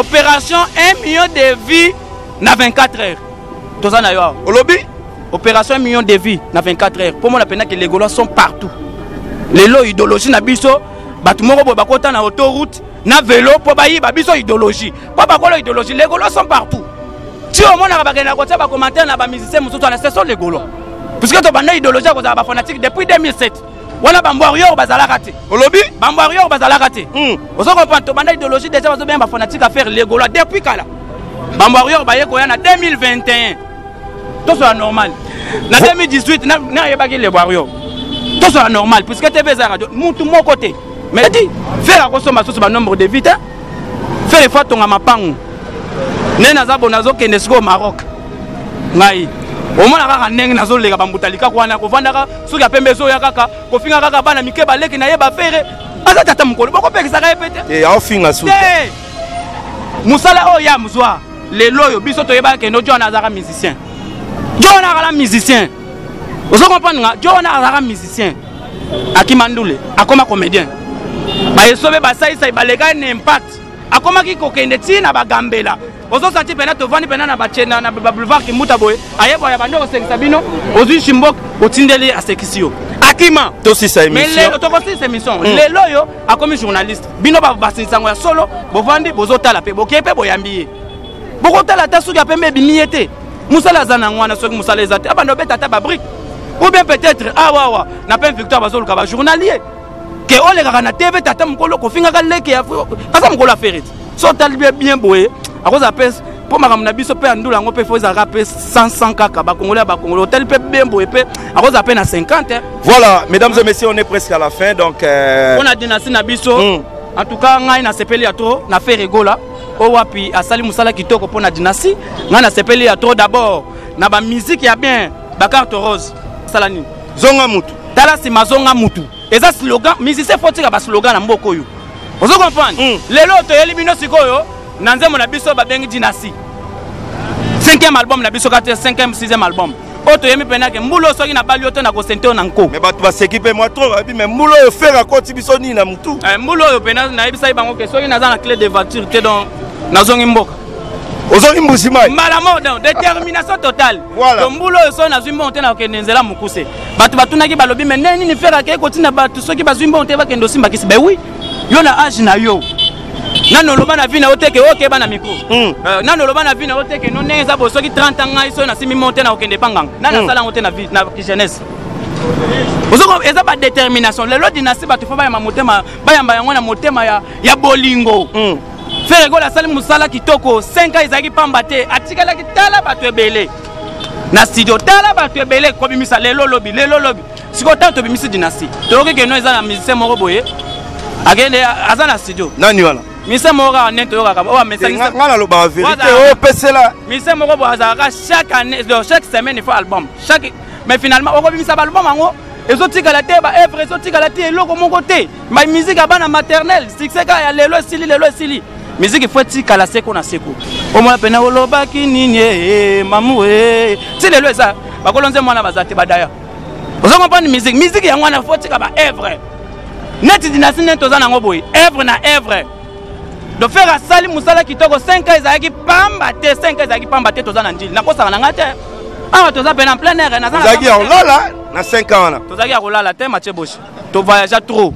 opération 1 million de vie na 24 heures toza na yo awa olobi opération 1 million de vie na 24 heures mpo mona mpenza ke les gaulois sont partout lelo idéologie na biso bato moko boye bakota na autoroute na velo mpo bayiba biso idéologie mpo bakolo idéologie les gaulois sont partout ti omonaka bakendaka kotia bacommentaire na bamusicien mosusu wana ce sont les gaulois puisque tobanda idéologie ya kozala bafanatique depuis 2007 wana bamboirior bazalaka te olobi bamboirior bazalaka te hmm. ozo comprendre tobanda idéologie déjà bazobenga bafanatique affaire legola depuis kala bamboirior baye koya na 2021 tozola normal na 2018 nayebaki leboirior tozola normal puisque tv eza radio mutu moko te mais di fere akosomba susu banombre de vite fere fo atonga mapangu nde naza bo nazokende sikoyo maroc ngai omona kaka ndenge nazoleka bambuta likako wana kovandaka soki apembe ezoya kaka kofinga kaka bana mike baleki na ye bafere aza tata mokolo bokopekisaka ye mpe te eh, aofinga su mosala oyo ya mzwa lelo oyo biso toyebaka kendo john azalaka musicien john akala musicien ozo comprendre nga john azalaka musicien akima ndule akoma comédien bayesobe basalisa baleka ye na impact akomaki kokende ntina bagambela ozosanti mpena tovandi mpena na bacena na baboulevard kimbuta boye ayebwa ya bande kosengisa bino ozwi shimbok otindeli ye asekisi yo akima tosisa emission tokosisa émission hmm. lelo oyo akomi journaliste bino basinsango ya solo bovandi bozotala mpe bokei mpe boyambi ye bokotala ata soki ya pembe ebimi ye te mosala aza nango wana soki mosala eza te abanda obeta ata babrike ou bien peut-être awawa ah, na pene victoire bazoluka bajournalier ke olekaka na tv tata mokolo kofingaka leke aza mokolo ya fereti so otali bie bien boye akozala mpe mpo makambo na biso mpe ya ndula yango mpe fo ezalaka mpe 100 kaka bakongole ya bakongole otali mpe bien boye mpe akozala mpe na 50 voilà mesdames et messieurs on est presque à la fin donc euh, mpo na dynastie na biso hmm. en tout cas ngai nasepeli ya trop na fere egola oyo wapi asali mosala kitoko mpo na dynastie ngai nasepeli ya trop d'abord na bamiziki ya bien bacarte rose asala nini zonga mutu tala nsima zonga mutu eza slogan musicien fo tika baslogan na mboka oyo ozo comprendre mm. lelo toyeli bino sikoyo na nzembo na biso babengi dinasi 5e album na biso kati 5e 6e album oyo toyemi mpena ke mbula oyo soki nabali yo te nakosente yo na nko me bato baseki mpe mwa tro bayebi me mbula oyo fere akoti biso nini na motu eh, mbula oyo mpe nayebisaki bango ke soki naza na clé de voiture te donc nazongi mboka ozongi mbusimai mbala mo donc détermination totale Voilà. Donc mbula oyo soki nazwi mbongo te nakokende nzela mokuse bato batunaki balobi me ndenge nini fere akei kotinda bato soki bazwi mbongo te bakende osimbakisi be wi yo na age na yo nani oloba na vi na yo te ke okeba na mikro hmm. euh, nani oloba na vi na yo te ke no ndenge eza bo soki 30 ans ngai soki nasimbi mbongo te nakokende epa nganga nani hmm. asala yango te na jeunesse ozoko eza badetermination lelo dinasti bato fo bayamba motema bayamba yango na motema ya bolingo hmm. Ferre Gola asali mosala kitoko 5 ans ezalaki pamba te atikalaki tala bato ebele na studio tala bato ebele kobimisa lelo lobi lelo lobi sikoyo ntango tobimisi dynastie toyoki keno eza na musicien moko boye akende aza na studio nani wana mise moko kaka nde toyokaka oyo amesanga nalobaka verité oyo pesela mise moko boye azalaka chaque année chaque semaine il faut album chaque mais finalement okobimisa baalbum yango ezotikala te baevre ezotikala te eloko moko te mai miziki ya bana maternel succès kaka ya lelo esili lelo esili miziki fo etikala seko na seko omona mpena olobaki nini ee mamu ee ti lelo eza bakolo nze mwana baza te badaya ozo comprendre miziki miziki yango wana fo tika ba evre neti dinasi neti oza nango boye evre na evre dofere asali mosala kitoko 5 ans ezalaki pamba te 5 ans ezalaki pamba te toza na ndili nakosaka na ngai te awa toza mpe na plein air nazalaki ya kolala na 5 ans wana tozalaki ya kolala te matie boshi To voyagea trop.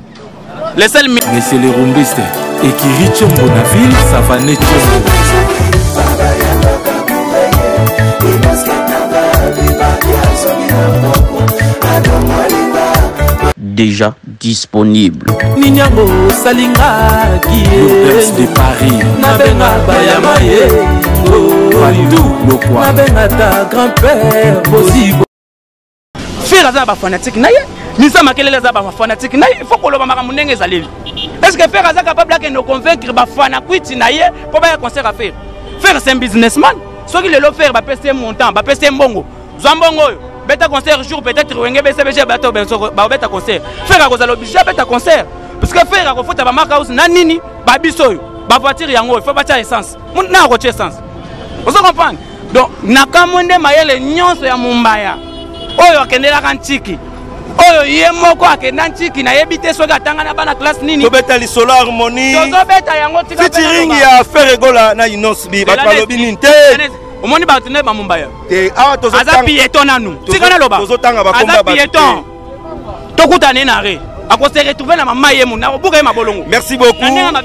Le seul Monsieur le rumbiste et qui riche na ville savane chombo. Déjà disponible. Ninyango salinga qui de Paris. Na benga bayama ye. Tout le quoi. Na benga ta grand-père Bozibo. Ferre aza na ba fanatique na ye, Misa Makelele aza ba fanatique na ye, il faut koloba makambo ndenge ezaleli. Est-ce que Ferre aza capable akende convaincre ba fanakwiti na ye mpo baya concert ya Ferre? Ferre c'est un businessman. Soki lelo Ferre bapesi ye montant, bapesi ye mbongo, zwa mbongo oyo beta concert jour peut-être wenge bcbg bato benso babeta concert ferre akozala oblige abeta concert parce que ferre akofuta ba mark house na nini babiso oyo bavoiture yango oyo fo batya essence na akotie sens ozo comprendre donc nakamwe nde mayele nyonso ya mombaya oyo akendelaka ntiki oyo ye moko akenda ntiki nayebi te soki atanga na bana classe nini tobeta lisolo harmonie tozobeta yango tikafitiring ya ferre gola na inos bi bato balobi nini te omoni bato nde bamombaya aza pieton nanu tika naloba aza pieton tokutana ye na re akose retrouve na mama ye mona akobuka ye mabolongo merci beaucoup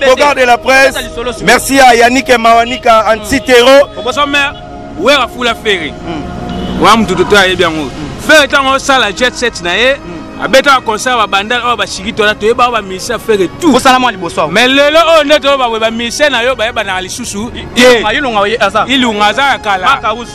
kogar de la presse merci ya yanike mawanika antitero oboso mare wera fula fere hmm. wana motu toto ayebi yango fere ntango osala jet set na ye hmm. abetaka concert babandal oyo bashiki tola toyeba oyo bamisien fere tout osala mwa liboso yango mais lelo oyo nde toyo baboye bamisien na yo bayebanaka lisusu te ilunga aza ya kala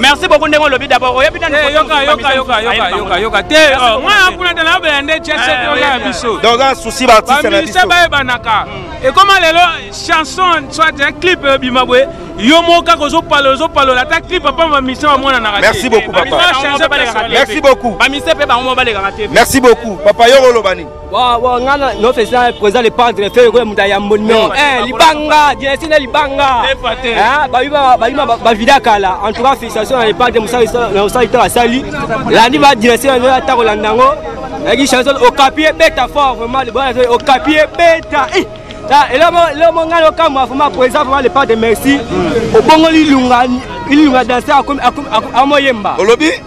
merci beaucoup ndenge olobi d'abord oyebi nanoyokayokayokayoka te mwana kuna te nayobela nde ceseoya biso donc na souci baartiste na biso bayebanaka ekoma lelo chanson soit un clip ebima boye yo moko kaka ozopalola ozopalola ata clip apa bamisa bamonanaka merci beaucoup papa merci beaucoup bamisa mpe bango mo balekaka te merci beaucoup papa yo oloba nini wawa nga nofesina président lepandre fe ekoya moto ya monimero libanga dynastie na libanga bavida kala en tout cas félicitation na lepandre na osali ntango asali landi ba dynastie na nzoya ata kolanda yango nayaki chanson okapi ebeta fort vraiment libana okapi ebeta elomo ngai okamwa vraimen président vraimen lepandre merci obongoli ilunga danse amoyemba olobi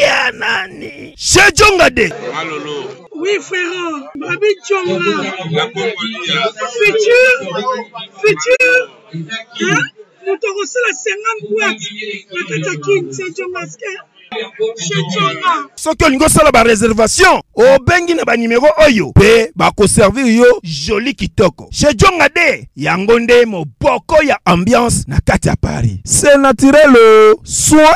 ya nani sejonga de Oui, frère, Babi Tchonga, futur, futur, hein, moto akosala 50 boite na kati ya kin sejongaske soki olingi osala bareservation obengi na banimero oyo mpe bakoservir yo joli kitoko shejonga de yango nde moboko ya ambiance na kati ya paris se naturel soin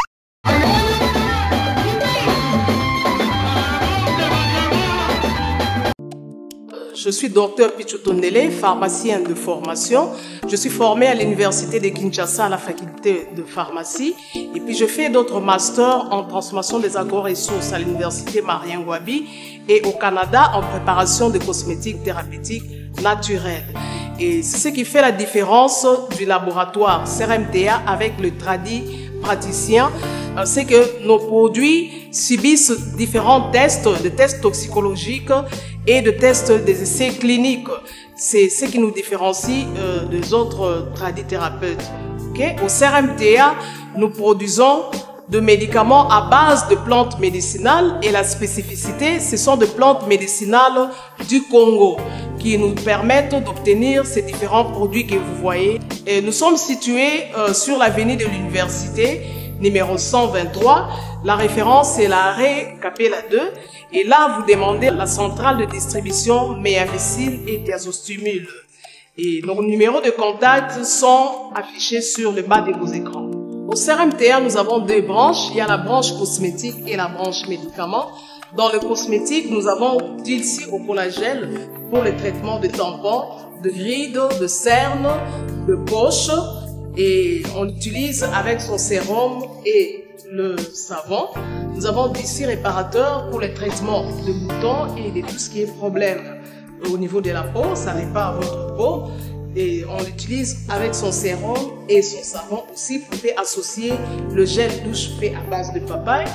Je suis docteur Pichotondele, pharmacien de formation. Je suis formé à l'université de Kinshasa à la faculté de pharmacie. Et puis je fais d'autres masters en transformation des agro-ressources à l'université Marien Wabi et au Canada en préparation de cosmétiques thérapeutiques naturelles. Et c'est ce qui fait la différence du laboratoire CRMTA avec le tradit praticien, euh, c'est que nos produits subissent différents tests, des tests toxicologiques et de tests des essais cliniques. C'est ce qui nous différencie euh, des autres tradithérapeutes. Euh, okay? Au CRMTA, nous produisons de médicaments à base de plantes médicinales et la spécificité, ce sont des plantes médicinales du Congo qui nous permettent d'obtenir ces différents produits que vous voyez. Et nous sommes situés euh, sur l'avenue de l'université numéro 123. La référence est l'arrêt Capella 2. Et là, vous demandez la centrale de distribution méavicile et gazostimule. Et nos numéros de contact sont affichés sur le bas de vos écrans. Au CRMTR, nous avons deux branches. Il y a la branche cosmétique et la branche médicaments. Dans le cosmétique, nous avons d'ici au collagène pour le traitement de tampons, de rides, de cernes, de poches. Et on l'utilise avec son sérum et le savon. Nous avons des réparateur pour les traitements de boutons et de tout ce qui est problème au niveau de la peau. Ça répare votre peau et on l'utilise avec son sérum et son savon aussi. pour pouvez associer le gel douche fait à base de papaye.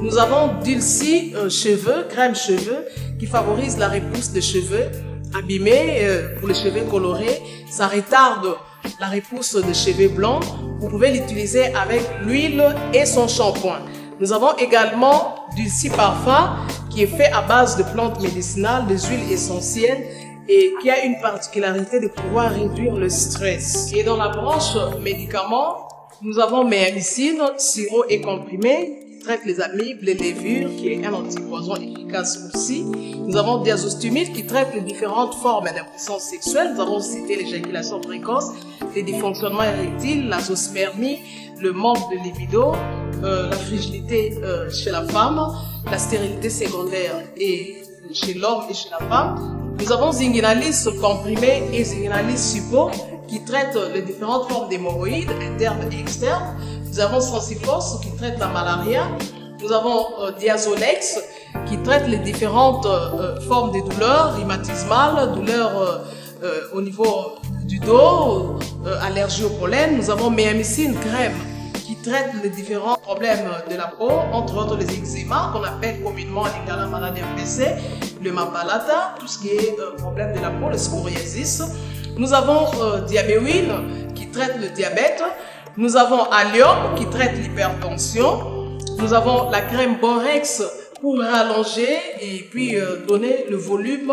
Nous avons Dulcie euh, cheveux, crème cheveux, qui favorise la repousse des cheveux abîmés euh, pour les cheveux colorés. Ça retarde la repousse de cheveux blancs, vous pouvez l'utiliser avec l'huile et son shampoing. Nous avons également du parfum qui est fait à base de plantes médicinales, des huiles essentielles et qui a une particularité de pouvoir réduire le stress. Et dans la branche médicaments, nous avons méamicine, sirop et comprimé, traite les amibes, les levures, qui est un antipoison efficace aussi. Nous avons des azostumides qui traitent les différentes formes d'impression sexuelle. Nous avons cité l'éjaculation précoce, les dysfonctionnements érectiles, la le manque de libido, euh, la fragilité euh, chez la femme, la stérilité secondaire et chez l'homme et chez la femme. Nous avons Zinginalis comprimé et Zinginalis suppo qui traitent les différentes formes d'hémorroïdes internes et externes. Nous avons Sensiforce qui traite la malaria. Nous avons euh, Diazolex qui traite les différentes euh, euh, formes de douleurs rhumatismales, douleurs au niveau du dos, allergie au pollen. Nous avons Méamicine crème qui traite les différents problèmes de la peau, entre autres les eczémas qu'on appelle communément l'ingala maladie MPC, le mapalata, tout ce qui est problème de la peau, le scoriasis. Nous avons DIABEWIN qui traite le diabète. Nous avons Allium qui traite l'hypertension. Nous avons la crème Borex pour rallonger et puis euh, donner le volume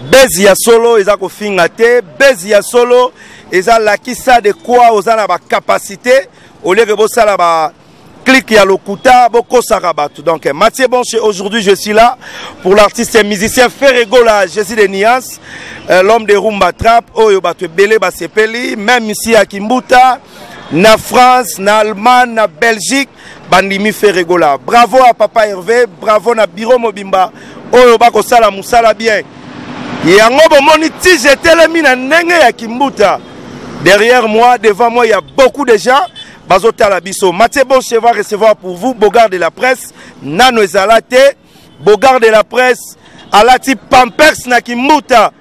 bezi ya solo eza kofinga te bezi ya solo eza lakisa de quoi oza na bacapacité olieke bosala ba clique ya lokuta bokosaka bato donc mathieu bonche aujourd'hui je suis là pour l'artiste et musicien ferregola jésus de niance euh, l'homme de rumba trap oyo bato ebele basepeli même ici ya kimbuta na france na allemagne na belgique bandimi ferre gola bravo a papa herve bravo na biro mobimba oyo bakosala mosala bien yango bomoni ti jetelemi na ndenge ya kimbuta derrière moi devant moi ya beaucoup de gens bazotala biso matie bonche va recevoir pour vous bogard de la presse nano ezala te bogard de la presse alati pampers na kimbuta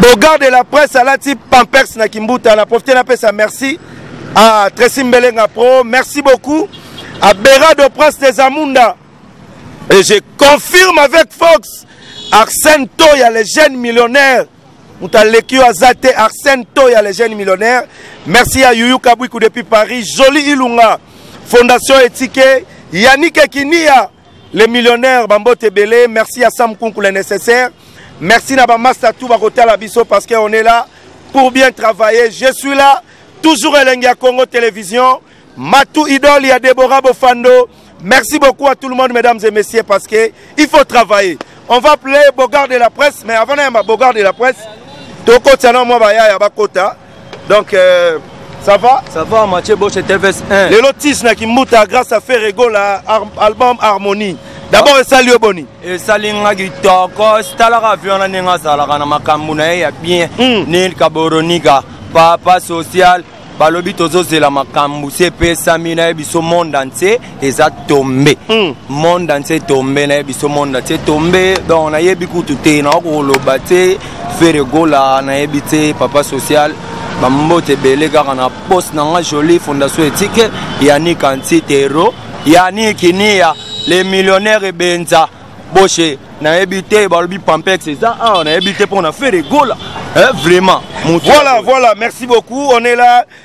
bogar de la presse alati pampers na kimbuta na profite napesa merci a tracy mbelenga pro merci beaucoup à berado prince des amunda et je confirme avec fox arsène toya le jeune millionnaire moto aleki yo aza te arsène toya le jeune millionnaire merci ya yuyu kabwiku depuis paris joli ilunga fondation etike yanike kinia le millionnaire bambote ebele merci ya sam kunku le nécessaire merci na bamasta tout bakotala biso parce que on est là pour bien travailler je suis là toujours elengi ya congo télévision matou idole ya debora bofando merci beaucoup à tout le monde mesdames et messieurs parce que il faut travailler on va play bogard de la presse mais avant nayamba bogard de la presse tokotisa na mwa bayaya bakota donc euh, ça va ça va mathieu boche tvs 1 lelo tis na kimbuta grâce à ferregola Ar album harmonie dabord ah. esali yo boni esali nga kitoko sitalaka vi wana ndenge azalaka na makambo na ye ya bien mm. nil kaboronika papa social balobi tozozela makambo se epesami na ye biso monde entier eza tombe mm. monde entier tombe naye biso monde entier tombe donc nayebi kutu te naoki koloba te fere gola nayebi te papa social bambote ebele kaka na poste na nga jolie fondation etike yanik antitero yanik niya le millionnaire ebenza boshe nayebi te balobi pampex eza awa nayebi te mpo na fere gola eh, vraiment voilà voilà merci beaucoup on est là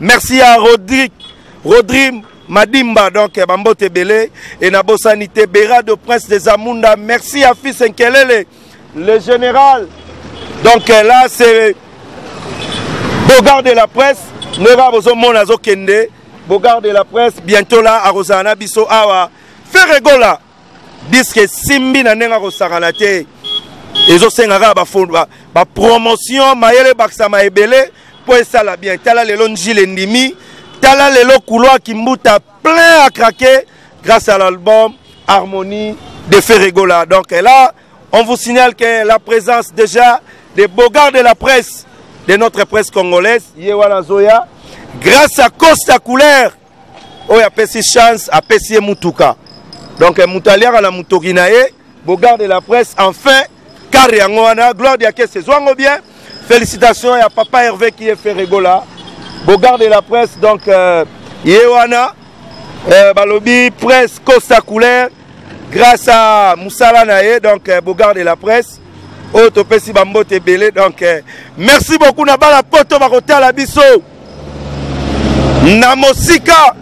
merci ya rodri rodri madimba donc eh, bambote ebele e nabosani te berado prince des amunda merci ya fils nkelele le général donc eh, là c'est bogard de la presse nde kaka bozomona azokende bogard de la presse bientôt là akozala na biso awa ferregola diske esimbi na ndenge akosakana te ezosenga kaka bapromotion ba, ba mayele ebakisama ebele mpo esala bien tala lelo njile endimi tala lelo kulwa kimbuta plein à craquer grâce à l'album harmonie de ferregola donc là on vous signale que la présence déjà des bogards de la presse de notre presse congolaise ye wana azoya grâce à costa couleur oyo apesi chance apesi ye mutuka donc moto aliaka na motoki na ye bogarde la presse enfin kare yango wana gloire dia kese ezwa yango bien félicitation ya papa herve qui est ferregola bogarde la presse donc euh, ye wana euh, balobi presse costa couleur grâce à mosala na ye donc euh, bogarde la presse oyo topesi bambote ebele donc euh, merci beaucoup na bana poto bakotala biso na mosika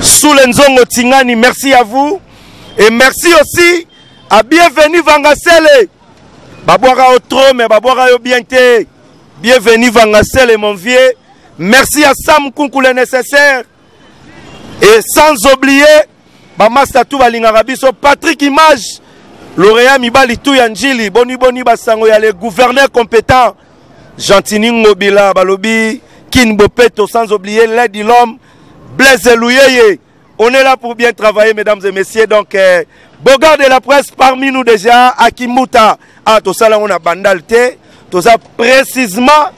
sule nzongo tingani merci à vous et merci aussi à bienvenu vangasele babwaka yo trop mais babwaka yo bien te bienvenu vangasele mon vieux merci à sam kunku le nécessaire et sans oublier bamasta tu balingaka biso patrick image lauréat mibali tu ya njili boni boni basango ya le gouverneur compétent Gentini Ngobila balobi Kin Bopeto sans oublier Lady Lom Blaise Luyeye on est là pour bien travailler mesdames et messieurs donc euh, Bogard de la presse parmi nous déjà à Kimbuta ah tosala on a bandal te toza précisément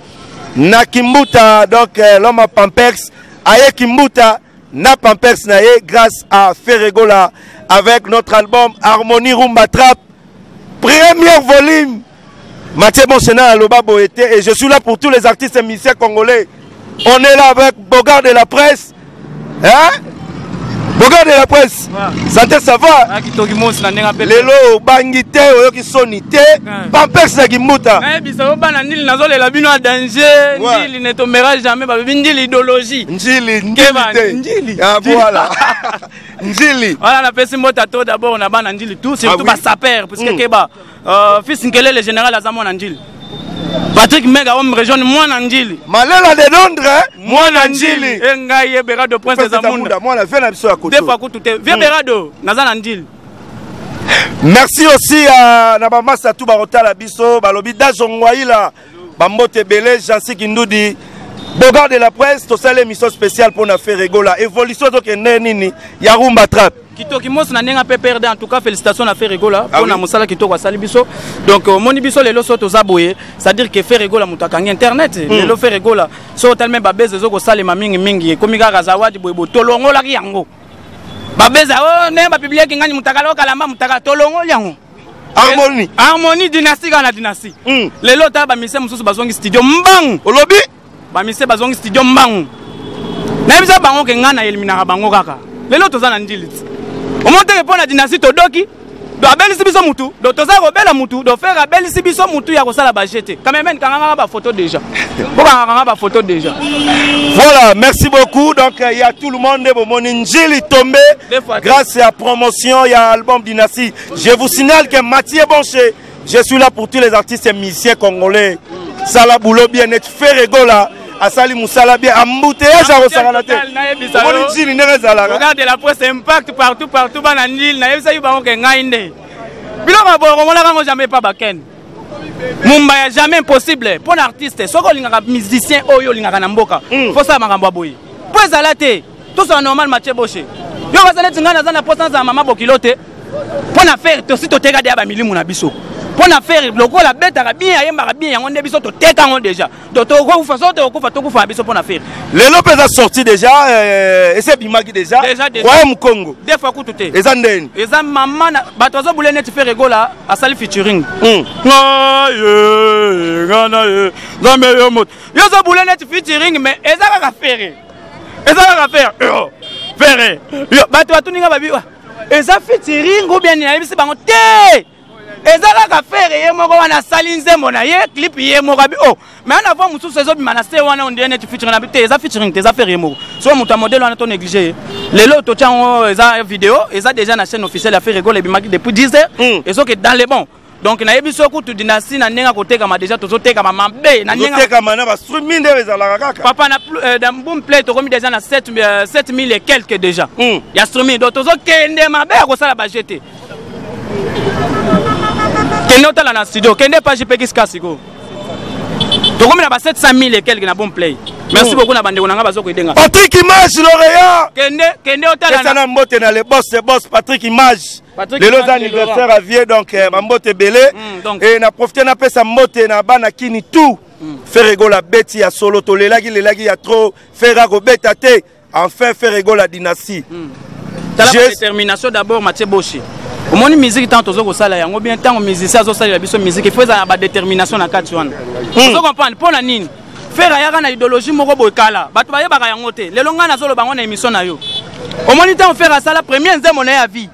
na Kimbuta donc euh, l'homme à Pampex aye Kimbuta na Pampers na ye grâce à Ferregola avec notre album Harmonie Rumba Trap. Premier volume Mathieu Bonsena aloba boye te et je suis là pour tous les artistes musiciens congolais. On est là avec Bogard de la presse. Hein? Bogard de la presse. Ouais. Santé ça va? Ah, kitoki mos na ndenga pele. Lelo bangi te oyoki soni te. Ouais. Pampers na kimbuta. Eh bisa yo bana ndili nazo lela bino a danger. Ouais. Ndili ne tombera jamais ba bino ndili idéologie. Ndili ndili te. Ndili. Ah voilà. ndili. Voilà na pesi mbota to d'abord na bana ndili tout surtout ah, oui. ba sapeurs parce que mm. keba Uh, fils Nkelele général aza mwana njili. Patrick Mega homme région mwana njili. Malela de Londres hein? mwana njili. E eh, ngai ye Berado prince des Amunda. Mwana vient na biso ya koto. Defa kutu te. Vieux hmm. Berado naza na njili. Merci aussi à Nabamasa tout barotala biso balobi dazongwaila bambote ebele jansi kindudi bogard de la presse tosali émission spéciale mpo na ferregola évolution ezokende nini ya rumba trap kitoki mosi na ndenge mpe perde en tout cas félicitation na ferregola mpo ah na mosala kitoko asali biso donc euh, omoni biso lelo so toza boye c'est-à-dire que ferregola moto akangi internet hmm. lelo ferregola so otali me babese ezokosalema mingimingi ekomi kaka zawadi boye boye tolongolaki yango babeza o oh, ndenge bapibliaki ngani motakala okalamba motakala tolongoli yango harmonie harmonie dynastie kaka na dynastie mm. lelo otala bamise mosusu bazongi studio mbangu olobi bamise bazongi studio mbangu nayebisa bango ke ngai naeliminaka bango kaka lelo toza na ndilit omoteke mpo na dynastie todoki do abelisi biso mutu do toza kobela mutu do frere abelisi biso mutu ya kosala baje te kamemene kangangaka bafoto déjà mpo kangakanga bafoto déjà voilà merci beaucoup donc euh, ya tout le monde nde bomoni njili tombe grâce ya promotion ya album dynastie Je vous signale que Mathieu Bonche, je suis là pour tous les artistes et musiciens congolais. Sala boulot bien net, ferre gola. asali musala bien embouteillage akosangana te omoni njini ndenge ezalaka regarde la presse impact partout partout bana ndile nayebisaki bango ke ngai nde biloko ya boye okomonaka yango jambe epa bakende mumba ya jamais impossible mpo na artiste soki olingaka musicien oyo olingaka na mboka mpo hmm. sala makambo ya boye mpo ezala te tozala normal matie boshe yo baza neti ngai naza na mposa nazala mama bokilo te mpo na fere tosi toteka deya bamilimu na biso mpo na fere lokola abetaka bien ayembaka bien yango nde biso toteka yango deja donc tokokufa so tokokufa tokufa na biso mpo na fere lelo mpe eza sorti deja euh, esi ebimaki deja waye mokongo de fois kutu te eza ndeni eza mama na bato bazobule neti fere egola asali featuring hmm. ngai ngai na ye nzambe yo moto yo ozobule neti featuring mais eza kaka fere eza kaka fer oh, fere bato batuni nga babi eza fitiring ou bien nayebisi bango te eza kaka fere ye moko wana asali nzembo na ye clip ye moko abi o oh, mai na voi mosusu ezobima na se wana ondie neti featuring na bi te eza featuring te eza fere ye moko soki moto ya modele wana to néglige ye lelo totya yango eza video eza déjà na chaîne officielle ya fere egola ebimaki depuis 10 heures hmm. ezoke dans le bon donc nayebi so kutu dynastie na ndenge akotekama deja tozotekama mabe na ndengetekama na bastrumi nde ezalaka kaka papa na euh, boom play tokomi deja na 7000 euh, et quelque deja hmm. ya strumi donc tozokende mabe ya kosala baje te kende otala na studio kende page pekisika sikoyo tokomi na ba 700000 et quelque na boom play merci beaucoup na bandeko na ngai bazokoedenga patrick image loreya kende kende otala na mbote na le boss le boss patrick image lelo eza anniversaire ya vieux donc eh, bambote ebele mm, e na profite napesa mbote na bana kini tout mm. fere egola beti ya solo tolelaki lelaki ya trop fere akobeta te enfin fere egola dynastie mm. tala Je... détermination d'abord matie boshi omoni miziki ntango toza kosala yango bien ntango musicien azosalela biso miziki fo ezala na badétermination na kati wana hmm. ozo comprendre mpo na nini fere ayaka na idéologie moko boye kala bato bayebaka yango te lelo ngai nazoloba yango na émission na yo omoni ntango fere asala premier nzembo na ye ya vie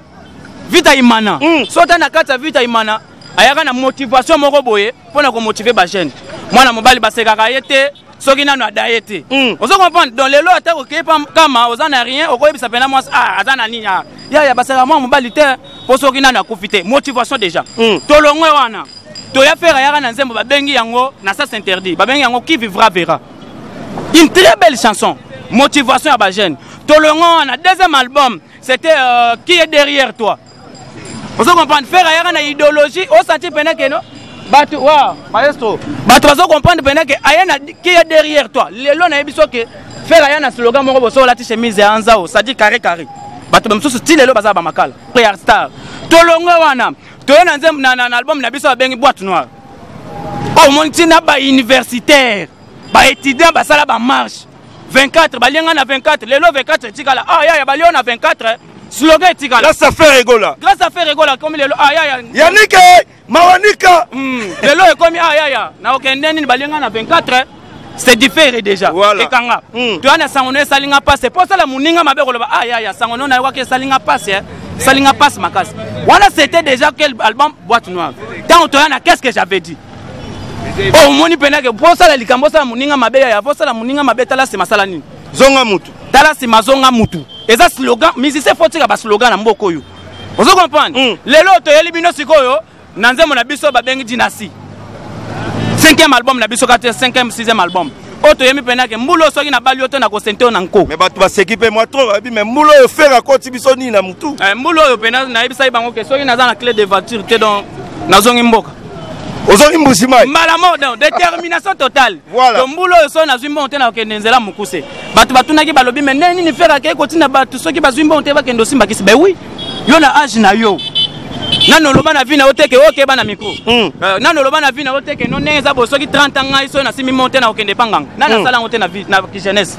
vita imana mm. so ata na kati ya vita imana ayaka na motivation moko boye mpo na komotive bajeune mwana mobali basekaka ye te soki nanu ada ye te mm. ozo comprendre donc lelo ata okei pa kama oza na rien okoyebisa mpena mwasi ah, aza na nini ah. yaya basekaka mwana mobali te mpo soki nani akufi te motivation déjà mm. tolongwe wana toya fera yaka na nzembo babengi yango na sas interdit babengi yango qui vivra vera une très belle chanson motivation ya bajeune tolongo wana deuxième album c'était euh, qui est derrière toi ozo comprendre fera yaka na idéologie osanti pene keno bato wa maestro bato bazo comprendre pene ke aye na qui est derrière toi lelo nayebi so ke Ferre aya na slogan moko boso olati chemise ya Anzao, ça dit carré carré. Bato bamosusu ti lelo baza ba makala. Prayer star. Tolongwe wana. Toye na nzembo na, na, na album na biso babengi boîte noire. Oh, omoni ntina ba universitaire ba étudiant basala ba marche 24 balie ngai na 24 lelo 24 etikala ah yaya balie yo na 24 eh. slogan etikala grâce à ferre egola grâce à ferre egola komi lelo ah yaya yanike mawanika mm. lelo ekomi ah, yaya na okende nini balinga na 24 c'est différé déjà voilà. ekanga mm. toya na sango no esali nga pase mpo osala moninga mabe koloba ah yaya sango no nayokaki esali nga pase eh. esali nga pase makasi wana c'était déjà quel album boîte noire ntango toya na qu'est-ce que j'avais dit omoni oh, mpena ke mpo osala likambo osala moninga mabe yaya mpo osala moninga mabe tala nsima asala nini zonga mutu tala nsima zonga mutu eza slogan musicien fo otika baslogan na mboka oyo ozo comprendre mm. lelo toyeli bino sikoyo na nzembo na biso babengi dynastie cinquième album na biso kati cinquième sixième album oyo toyemi mpena ke mbula oyo soki nabali yo te nakosente yo na nko me bato baseki mpe mwa tro babi me mbula oyo fere akoti biso nini na motu eh, mbula oyo mpe nayebisaki bango ke soki naza na clé de voiture te donc nazongi mboka ozongi mbusi mai mbala mo donc détermination totale Voilà. Donc mbula oyo soki nazwi mbongo te nakokende nzela mokuse bato batunaki balobi me ndenge nini fere akei kotinda bato soki bazwi mbongo te bakende osimbakisi be wi yo na age na yo nano oloba na vi na yo te ke okeba na mikro hmm. euh, nano oloba na vi na yo te ke no ndenge eza bo soki 30 ans ngai soki nasimbi mbongo te nakokende epa nganga nani hmm. asala yango te na jeunesse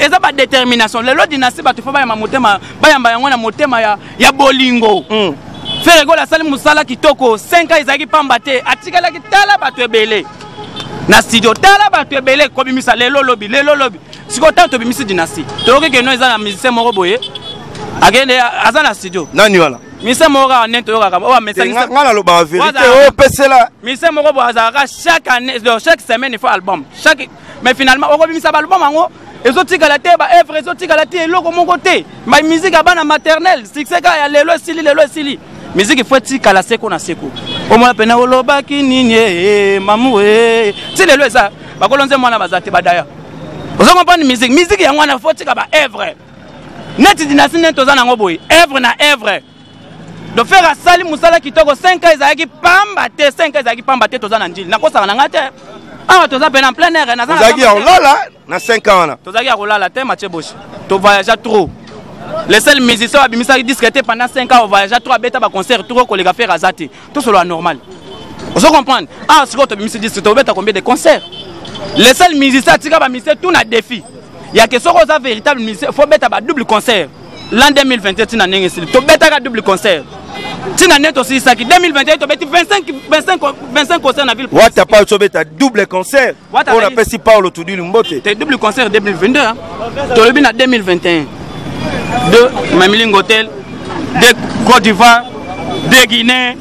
eza badétermination lelo dinasi bato fo bayamba motema bayamba yango na motema ya ya bolingo mm. fere gola asali mosala kitoko 5 ans ezalaki pamba te atikalaki tala bato ebele na studio tala bato ebele kobimisa lelo lobi lelo lobi sikoyo ntango tobimisi dynastie toyoki keno eza na musicien moko boye akende aza na studio nani wana mise moko kaka nde toyokaka oyo amesangai nalobaka verité opesela mise moko boye azalaka chaque année chaque semaine il faut album chaque mais finalement okobimisa balbum yango ezotikala te baevre ezotikala te eloko moko te mai miziki ya bana maternel succès kaka ya lelo esili lelo esili miziki fo etikala seko na seko omona pene olobaki nini ee eh, mamu ee eh. ti lelo eza bakolo nze mwana baza te badaya ozo comprendre miziki miziki yango wana fo tika baevre neti dinasi neti oza nango boye evre na evre dofere asali mosala kitoko 5 ans ezalaki pamba te 5 ans ezalaki pamba te toza na njili nakosaka na ngai te awa toza mpe na plein air nazalaki ya kolala na 5 ans wana tozalaki ya kolala te matie boshi tovoyagea trop le seul musicien oyo abimisaki disque te pendant 5 ans ovoyagea trop abeta baconcert trop koleka fere aza te tosolola normal ozo comprendre ah sikoyo tobimisi district obeta combien de concert le seul musicien atika bamisien tout na défi ya ke soki oza véritable musicien fo beta badouble concert l'an 2021 ntina ndenge esili tobetaka double concert ntina nde tosilisaki 2021 tobeti 25 concert na ville wata pa tobeta double concert oyo napesi paolo tudili mbote te double concert 2022 tolobi na 2021 de mamilingo hotel de côte d'ivoire de guinée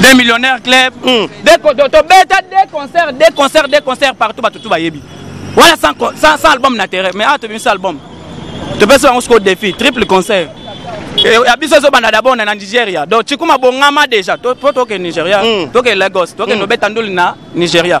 de millionnaire club hmm. tobeta de concert de concert de concert partout bato tu bayebi wana sans album na terrain mais awa ah, tobimisi album topesi bango siko défi triple concert Eh, ya biso ezobanda dabord na nigeria donc cikuma bongama déjà po toke nigeria hmm. toke lagos toke nobeta hmm. ndoli na nigeria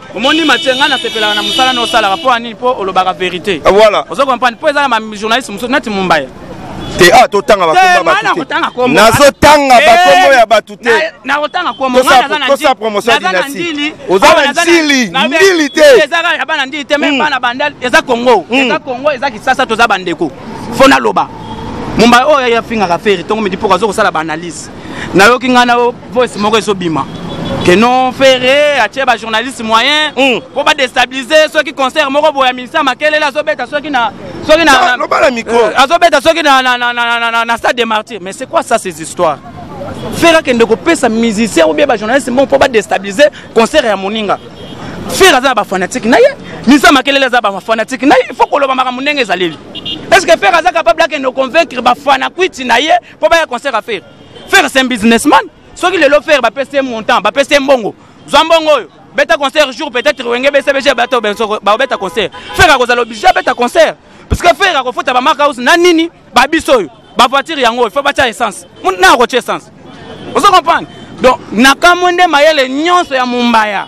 omoni matie ngai nasepelaka na mosala na osalaka mpo ya nini mpo olobaka verité ah, voilà ozo comprendre mpo eza na bajournaliste mosusu neti mombaya te a ah, totanga bakombabazotanga eh, bakombo eh, ya bato te nakotanga komotosa promotion dinasi oza na nsili ndili te ezaka ya bana ndili te me hmm. bana bandal eza congo hmm. eza congo eza kisasa toza bandeko fo naloba mombai oyo yafingaka feri ntongo midi mpo azo kosala baanalyse nayoki ngai na voice moko ezobima que non ferre atie bajournaliste moyen hmm. mpo badestabilise soki concert moko boye ya ministère makelele azobeta soki na soki nalobala micro euh, azobeta soki na stade de martyr mais c'est quoi ça ces histoires ferre akende kopesa musicien ou bien bajournaliste moko mpo badestabilise concert ya moninga ferre aza na bafanatike na ye ministère makelele aza bafanatike na ye il faut koloba makambo ndenge ezaleli est ce que ferre aza capable akende koconvaincre bafanakwiti na ye mpo baya concert ya ferre ferre c'est un businessman soki lelo ferre bapesi ye montant bapesi ye mbongo zwa mbongo oyo beta concert jour peut-être wenge bcbg bato babeta concert ferre akozala oblige abeta concert parce que ferre akofuta bamark house na nini babiso oyo bavoiture yango oyo fo batya essence na akotya essence ozo comprendre donc nakamwe nde mayele nyonso ya mombaya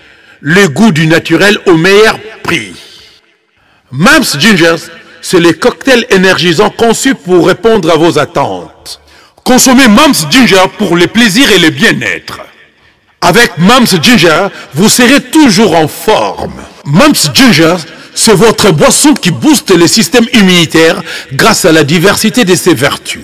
Le goût du naturel au meilleur prix. Mams Ginger, c'est les cocktails énergisants conçus pour répondre à vos attentes. Consommez Mams Ginger pour le plaisir et le bien-être. Avec Mams Ginger, vous serez toujours en forme. Mumps Ginger, c'est votre boisson qui booste le système immunitaire grâce à la diversité de ses vertus.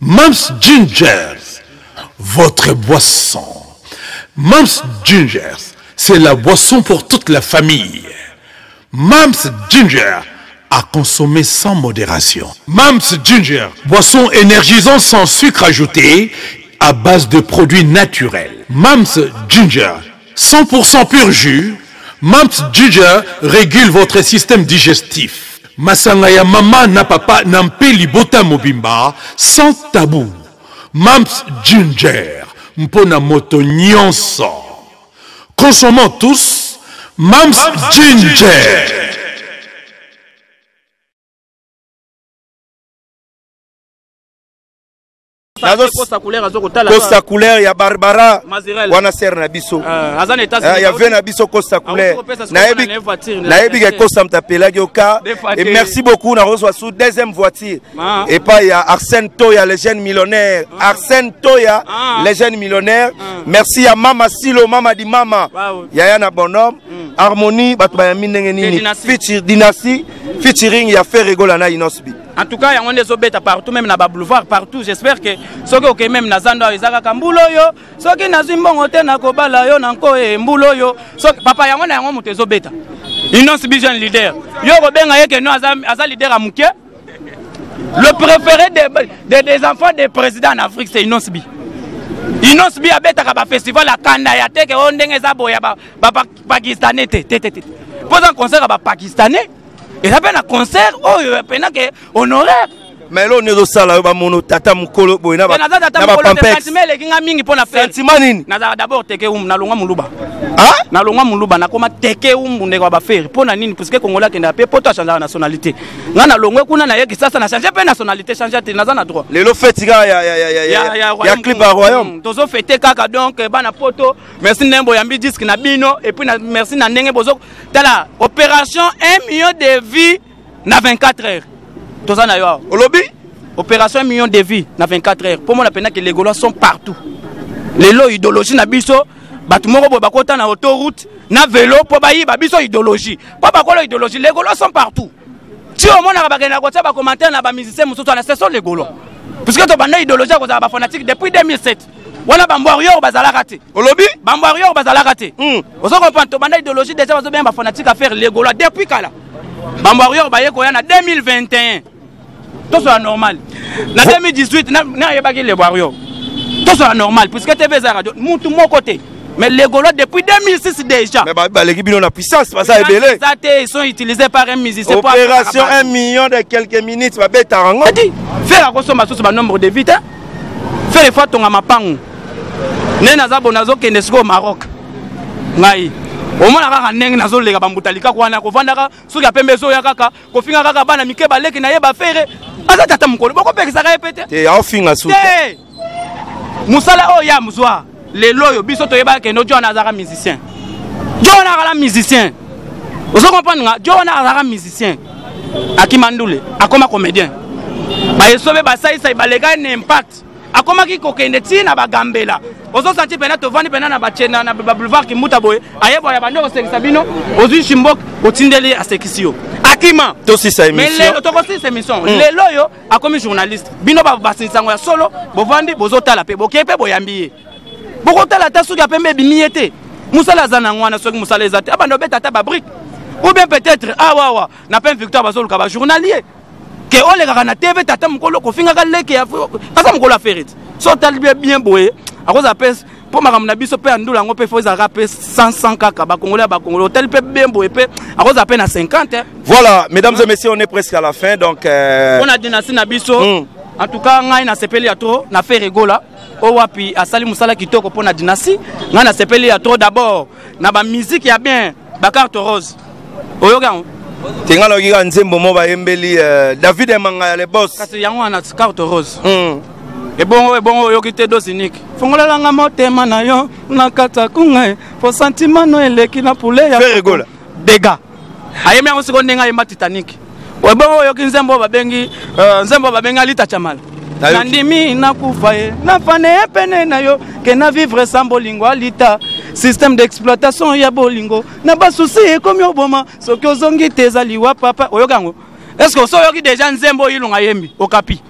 Mams Ginger votre boisson. Mams Ginger c'est la boisson pour toute la famille. Mams Ginger, à consommer sans modération. Mams Ginger, boisson énergisante sans sucre ajouté, à base de produits naturels. Mams Ginger, 100% pur jus, Mam's Ginger regule votre système digestif. Masanga ya mama na papa na mpe libota mobimba sans tabou. Mam's Ginger mpo na moto nyonso. Consommons tous Mam's Ginger. costa couleur ya barbara wana sere na biso eh, ya ve na biso costa couleur nayebi ke costa moto apelaki oka e merci beaucoup nakozwa su deuxième voiture ah. epai ya arsène toya le jeune millionnaire ah. arsène toya ah. le jeune millionnaire merci ya mama silo mama di mama yaya na bonhomme hmm. harmonie bato bayambi ndenge nini featuring ya ferregola na inosbi En tout cas, yango nde ezobeta partout même na ba boulevard partout. J'espère que soki oke même na zando eza kaka mbulo yo. Soki nazwi mbongo te nakobala yo na nko e mbulo yo. Soki papa yango na yango moto ezobeta. Inonce Bijan leader. Yo kobenga ye ke no aza aza leader ya moke. Le préféré des de, des enfants des présidents en Afrique c'est Inonce Bi. Inonce Bi abetaka ba festival ya kanda ya teke o oh, ndenge eza boya ba, ba, ba pakistanais te te te te. Poza concert ya ba pakistanais eza mpe na concert oyo oh, mpena ke honoraire mais eloo nde ezosala yo bamono tata mokolo boye na bapampesentiment eleki ngai mingi mpo na sentiment nini nazala d'abord teke umbu nalongwa moluba nalongwa moluba nakoma teke umbu ndeko ya bafere mpo na nini puske kongola akendaka mpe poto achangeaka nationalité ngai nalongwe kuna naye kisasa na change mpe nationalité change te naza na droit lelo feti kaka ya clip ya royaume mm, tozofete kaka donc bana poto merci ndenge boyambi disque na bino et puis na, merci na ndenge bozo tala opération 1 million de vie na 24 heures toza na yo awa olobi opération 1 million de vie na 24 heures mpo mona mpenza ke les gaulois sont partout lelo idéologie na biso bato moko boye bakota na autoroute na velo mpo bayiba biso idéologie mpo bakolo idéologie les gaulois sont partout ti omonaka bakendaka kotya bacommentaire na bamusicien mosusu wana ce sont les gaulois puisque tobanda idéologie ya kozala bafanatique depuis 2007 wana bambwarior bazalaka te olobi bambwarior bazalaka te hmm. ozo comprendre tobanda idéologie déjà bazobenga bafanatique affaire legola depuis kala bambwarior baye koya na 2021 tosola normal na 2018 nayebaki lebwarior tosola normal puisque tv eza radio mutu moko te mais les Gaulois depuis 2006 déjà. Mais bah, bah, l'équipe de la puissance, bah, ça est belé. Ils sont utilisés par un musicien. Opération 1 million de quelques minutes, bah, bête à rangon. Fait la consommation sur le nombre de vites. Hein? fere fo atonga mapangu nde naza bo nazokende sikoyo maroc ngai omona kaka ndenge nazoleka bambuta likako wana kovandaka soki apembe ezoya kaka kofinga kaka bana mike baleki na ye bafere aza tata mokolo bokopekisaka ye mpe te te aofinga su te mosala oyo ya mzwa lelo oyo biso toyebaka kende ojo wana azalaka musicien jo wana azala musicien ozo comprendre nga jo wana azalaka musicien akima ndule akoma comédien bayesobe basaisai baleka na impact akomaki kokende ti na bagambela ozosanti mpena tovandi mpena na bacena na baboulevard kimbuta boye ayebwa ya bande kosekisa bino ozwi shimbok otindeli asekisi yo akima tosisa emission lelo tokosisa emission hmm. lelo oyo akomi journaliste bino basinisa yango ya solo bovandi bozotala mpe bokei mpe boyambi ye bokotala ata soki apembe ebimi ye te mosala aza nango wana soki mosala eza te abanda obeta ata babrike ou bien peut-être awawa ah, na pembe victoire bazoluka bajournalier ke olekaka na tv tata mokolo kofingaka leke aza mokolo ya ferite so otali bien boye akozala mpe mpo makambo na biso mpe ya ndula yango mpe fo ezalaka mpe 100 kaka bakongole ya bakongole otali mpe bemboye mpe akozala mpe na 50 eh. voilà mesdames et messieurs on est presque à la fin donc euh, mpo na dynastie na biso hmm. en tout cas ngai nasepeli ya trop na fere egola oyo wapi asali mosala kitoko mpo na dynastie ngai nasepeli ya trop d'abord na bamiziki ya bien ba carte rose oyoki yango te nga nayoki kaka nzembo mo bayembeli euh, david emangaya le bos kasi yango wana carte rose hmm. ebongo ebongo oyoki te dos unique fongolelanga motema na yo na kati ya kunga e po santima no eleki na pule ya ferregola dega ayembi yango sikoyo ndenge ayemba titanique ebongo oyoki nzembo oyo babengi euh, nzembo oyo babengi alita chamala nandimi nakufa ye nafane ye pene na yo ke na vivre sans bolingo alita système d'exploitation ya bolingo na basusi ekomi oboma soki ozongi te eza liwa papa oyoki yango est ce que osi oyoki déjà nzembo oyo ilunga yembi okapi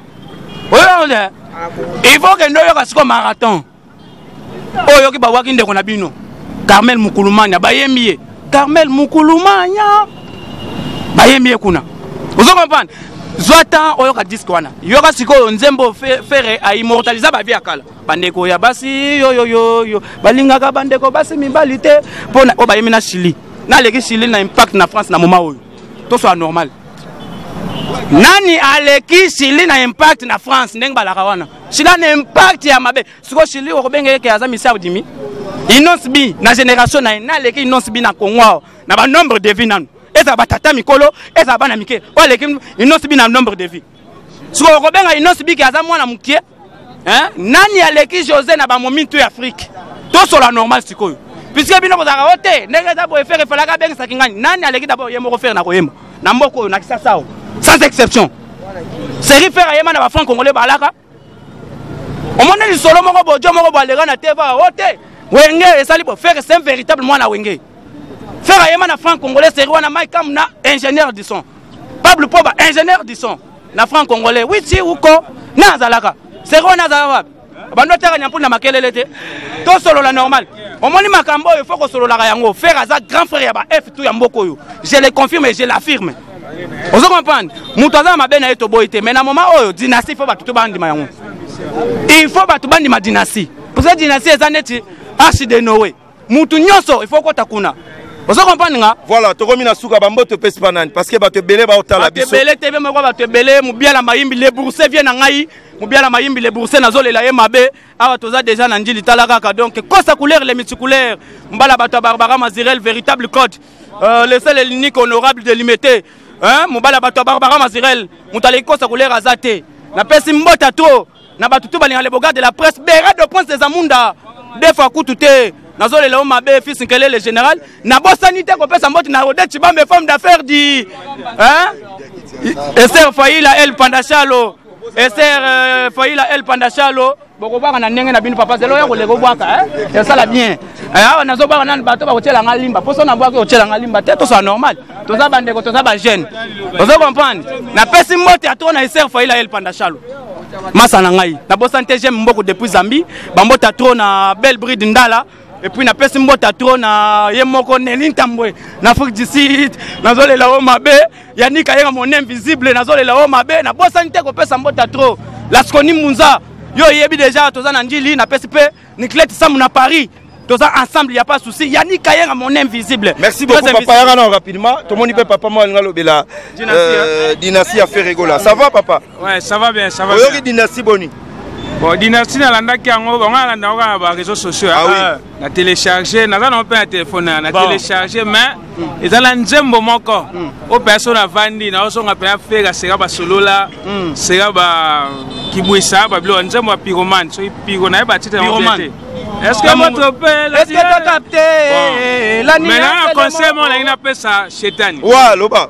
oyo il faut kende oyoka siko marathon oyo yoki bawaki ndeko na bino carmel mukulumanya bayembi ye carmel mukulumanya bayembi ye kuna ozo comprendre zwa temps oyoka diske wana yoka sikoyo nzembo fere aimmortalisa bavi ya kala bandeko ya basi yoyoyoyo balingaka bandeko basi mibali te mpo oyo bayemi na chili naleki chili na impact na france na moma oyo toswa normal nani aleki chili na impact na france ndenge balaka wana Shila na impact ya mabe. Siko Shili okobenge yeke aza misi audimi. Inonce bi na generation na na leki inonce bi na Congo na ba nombre de vie nanu. Eza ba tata mikolo, eza bana mike. Wa leki inonce bi na nombre de vie. Siko okobenga inonce bi ke aza mwana mukie. Hein? Nani aleki José na ba momintu ya Afrique? To sola normal sikoyo. Puisque bino bozaka ote, ndenge eza boye faire falaka bengisa kingani. Nani aleki d'abord yemo ko faire na koyemba? na mboka oyo na kisasa oyo sans exception seri fer ayema na bafranc congolais balaka omoni lisolo moko bojo moko boaleka na teva o te wenge esali bo fer c'est un véritable mwana wenge fer ayema na franc congolais seri wana mike kam na ingénieur du son pable poba ingénieur du son na franc congolais witi uko na azalaka seri wana azalaka wapi bando ataka nyampunda makelele te tosolola normal omoni makambo oyo fo kosololaka yango frère aza grand frère ya ba f tout ya mboka oyo je le confirme et je l'affirme ozo comprendre moto aza na mabe na ye toboyi te mais na moment oyo dynastie fo bato to bandima yango il faut bato bandima dynastie parce que dynastie eza neti arche de noe mutu nyonso ifo okota kuna ozo comprendre nga voilà tokomi na suka bamboto epesi mpa nani parce que bato ebele baotala bisoebele te bemoko bato ebele mobiala mayimbi le bourse vie na ngai mobiala mayimbi le bourse nazolela ye mabe awa toza déjà na njili tala kaka donc kosa couleur le multicouleur mbala bato ya barbara mazirel véritable code euh, le seul elinique honorable de limete mobala bato ya barbara mazirel moto aleki kosa couleur aza te napesi mbota trop na bato to balinga le bogar de la presse bera de prince des amunda defa kutu te nazolela yo mabe fils nkele le général nabosani te kopesa mbote na rode cibambe femme d'affaire di ester faila el pandachalo ester euh, faila el pandachalo bokobwaka na ndenge na bino papa zelo ya koleka obwaka esala bien eh? eh, awa nazobwaka nani bato bakotyela ngai limba mposo nabwaki otyela ngai limba te tosala normal toza bandeko toza bajeune ozo comprendre napesi mbote ya to na eser faila el panda shalo masa na ngai nabosani te jeme mboko depuis zambie bambota tro na belle bride ndala epuis napesi mbota tro na ye moko neli ntambwe na afrique du sud nazolela o mabe yanika yenga mon invisible nazolela o mabe nabosani te kopesa mbota tro laskoni munza yo oyebi deja toza na njili napesi mpe Niclette Sam na Paris toza ensemble ya pas souci Yannick Kayenga mon invisible merci beaucoup Très papa yanga non rapidement tout monde peut papa moi ngalo bela euh, dynastie à Ferregola ça va papa ouais ça va bien ça va bien oyoki dynastie boni bon dynastie nalandaki yango bango nalandaka na ba réseaux sociaux ah, oui. na télécharge naza nango mpe na téléphone na télécharge mais eza na nzembo moko oyo mpenza so navandi naozonga mpenza fega seka basolola seka bakibwisa babiloko nzembo ya piromane soki piro naye batitre yango te Est-ce que votre père Est-ce que t'as capté Maintenant, conseil, mon ami, appelle ça Chétani. Ouais, Loba.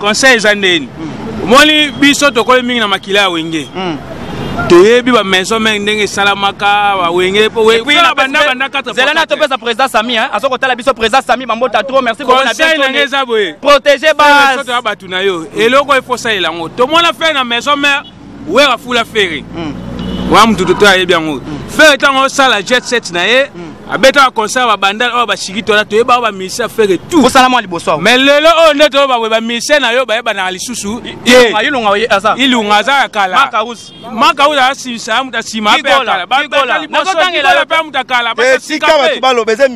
conseil eza ndeni omoni biso tokoli mingi na makila ya wenge hmm. toyebi bamaison mare ndenge esalamaka bawenge zela na topesa président sami aza kotala biso président sami bambota trop merci conseil na ngai eza boye protege bato na yo eloko efosalela yango tomona fai na maison mare wera fula fere mm. wana motu toto ayebi yango mm. fere ntango osala jet set na ye mm. abetaka concert babandala oyo bashikito wana toyeba oyo bamusicien fere tout osala mwa liboso awa mais lelo oyo nde toyo baboye bamusicien na yo bayebanaka lisusu ilunga aza ya kala makausi aza sisa ya moto asima ape ya kala batangela yo mpe moto akala basika mpe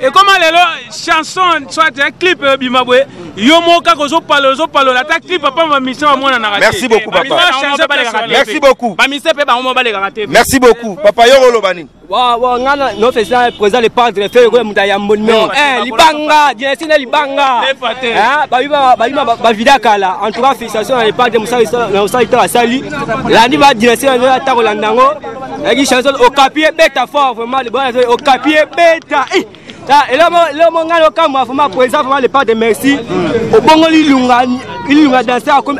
ekoma lelo chanson soit ya clip ebima boye yo moko kaka ozopalola ozopalola ata clip apa bamisa bamonanaka merci beaucoup papa merci beaucoup bamisa mpe bango mo balekaka te merci beaucoup papa yo koloba nini ngana nofesa président le padre fe ekoya moto ayambo nimero eh, libanga dynastie na libanga bavida kala en tout cas félicitation na le padre mosali tala asali landi ba dynastie na yo atako landa yango Nagi chanson okapi ebeta fort vraiment libona zo okapi ebeta. Eh. Ta elomo elomo ngalo kamwa vraiment poeza vraiment le pas de merci. Hmm. Obongoli lunga ilunga danse akomi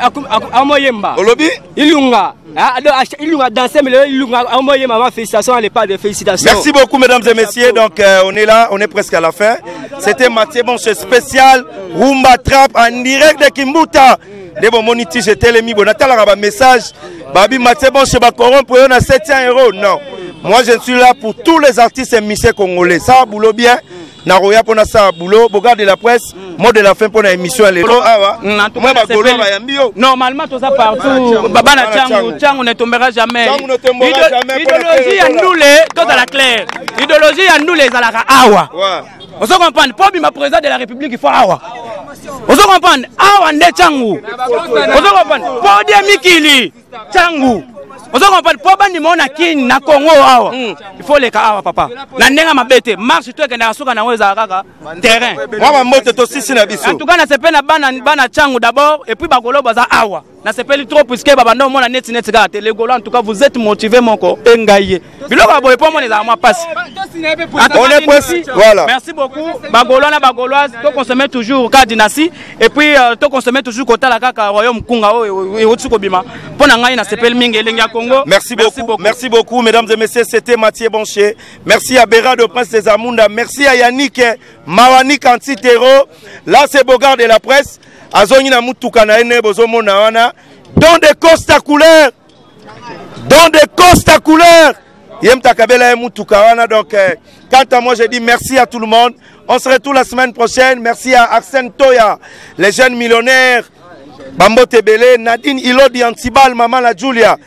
amoyemba. Olobi? Ilunga. Ah, ilunga danse mais ilunga amoyemba ma félicitations le pas de félicitations. Merci beaucoup mesdames et messieurs. Donc euh, on est là, on est presque à la fin. C'était Mathieu Bonche spécial Rumba Trap en direct de Kimbuta. nde bomoni ti je telemi bo natalaka ba message babi matse bonche ba corrompre yo na 700 euros non moi je suis là pour tous les artistes et musiciens congolais ça boulot bien nakoya mpo nasala boulot bogarde de la presse mm. mot de la fin mpo na émission ya lelo awa mwa bagolo bayambi yo normalement toza partout babana cangu cangu ne tombera jamais idéologie ya ndule tozala claire idéologie ya ndule ezalaka awa ozo comprendre mpo obima président de la république fo awa ozo comprendre awa nde cangu ozo comprendre mpo odie mikili cangu ozo comprendre mpo bandima o na kini na congo awa hmm. il faut oleka awa papa na ndenge ya mabe te marche to ekendaka suka na yango ezala kaka terrain mwa bambote tosisi na biso en tout cas na sepe na bana cangu d'abord et puis bakolo baza awa nasepeli trop puisque babanda omona neti neti kaka te legolo en tout cas vous êtes motivé moko e ngai ye biloko ya boye mpo omona ezala mwa mpasi voilà. merci beaucoup bagolois na bagoloise toconsomme toujours ka dynastie et puis euh, toconsomme toujours kotala kaka royaume kunga oyo euti kobima mpo na ngai nasepeli mingi elengi ya congo merci, merci beaucoup, beaucoup merci beaucoup mesdames et messieurs c'était mathieu bonche merci à bera de prince des amunda merci à yannick mawanik antitero là c'est bogard de la presse azongi na mutuka na ye nde bozomona wana don de costa couleur don de costa couleur ye moto akabela ye mutuka wana donc euh, quant à moi je dis merci à tout le monde on se retrouve la semaine prochaine merci à arsène toya les jeunes millionnaires bambote ebele nadine ilodi antibal mama na julia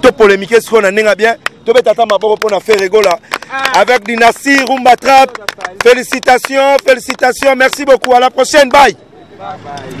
to polemike sikoyo na ndenge ya bien tobeta ata maboko mpo na feregola ah. avec dinastie rumba trap félicitations félicitations merci beaucoup à la prochaine bye, bye, bye.